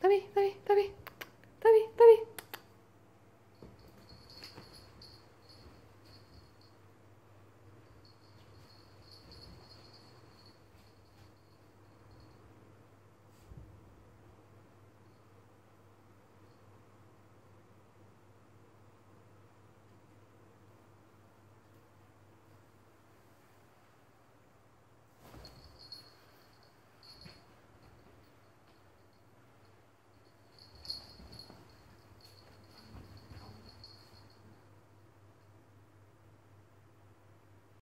Dali, dali,